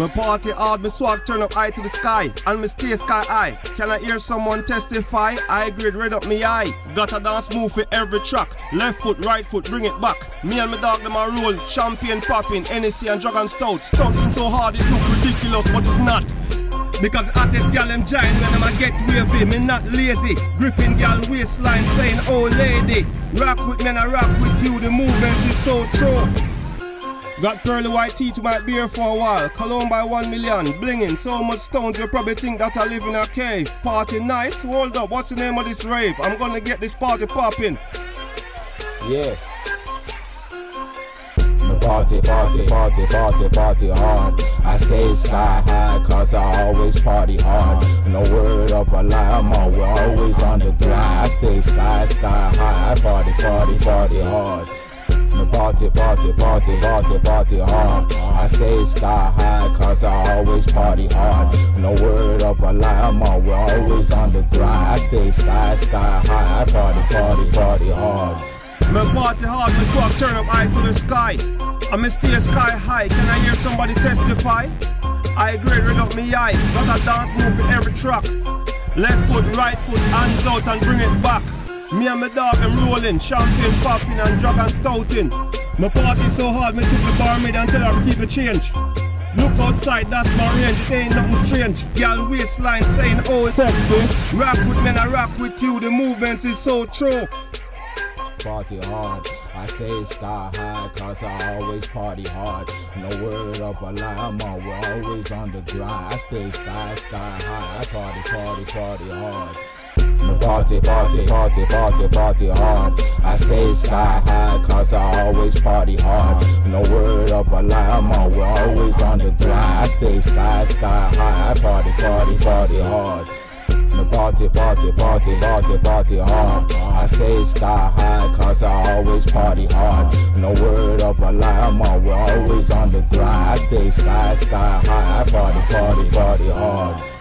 My party hard, my swag turn up high to the sky, and me stay sky high. Can I hear someone testify? I grade red up me eye. Gotta dance move for every track. Left foot, right foot, bring it back. Me and my dog them a roll, champagne popping, Hennessy and Dragon Stout. Stunting so hard it look ridiculous, but it's not. Because hottest gal them giant when them a get wavy, me not lazy. Gripping gal waistline saying, oh lady. Rock with me and I rock with you, the movements is so true. Got pearly white teeth might be here for a while. Cologne by one million. Blinging so much stones you probably think that I live in a cave. Party nice. Hold up. What's the name of this rave? I'm gonna get this party popping. Yeah. Party, party, party, party, party hard. I say sky high, cause I always party hard. No word of a lie, I'm always, always on the grind. I stay sky, sky high. I party, party, party hard. Party, party, party, party, party hard. I say sky high, cause I always party hard. No word of a lie, I'm always, on the grind. I stay sky, sky high. I party, party, party hard. Me party hard, me swag turn up high to the sky. I me stay sky high. Can I hear somebody testify? I grade red up me eye. Got a dance move for every track. Left foot, right foot, hands out and bring it back. Me and my dog them rolling, champagne popping and dragon stouting. My party so hard, me took the barmaid her to keep the change. Look outside, that's my range, it ain't nothing strange. Girl waistline saying, oh, sexy. Rock with me and I rock with you, the movements is so true. party hard. I say sky high, cause I always party hard. No word of a lie, I'm always, always on the grind. I stay sky, sky high. I party, party, party hard. Party, party, party, party, party hard. I say sky high, cause I always party hard. No word of a lie, I'm always, on the grind. I stay sky, sky high. I party, party, party hard. Party, party, party, party, party hard. I say sky high, cause I always party hard. No word of a lie, I'm always on the grind. I stay sky, sky high. I party, party, party hard.